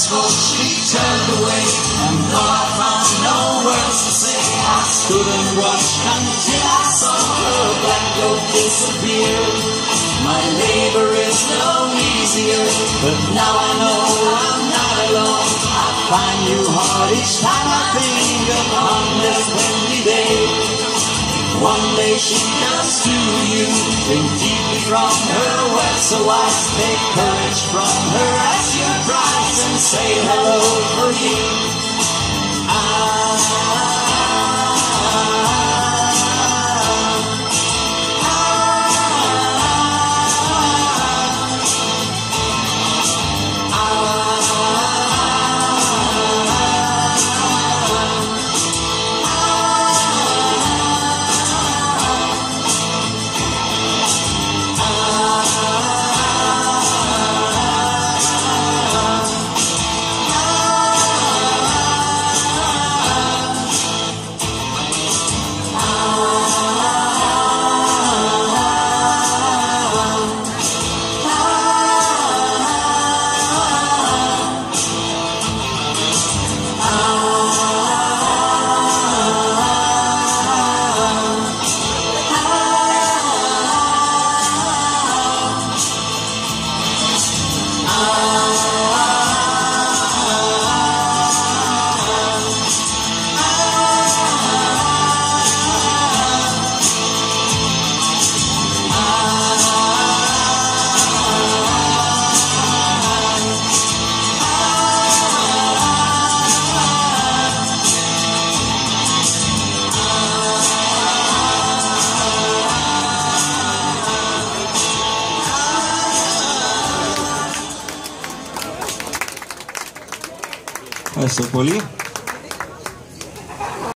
school she turned away And though I found no words to say I stood and watched until I saw her black coat disappear My labor is no easier But now I know I'm not alone I find new heart each time I think upon this windy day One day she comes to you Think deeply from her words so I take courage from her say hello for you. Eso, Poli.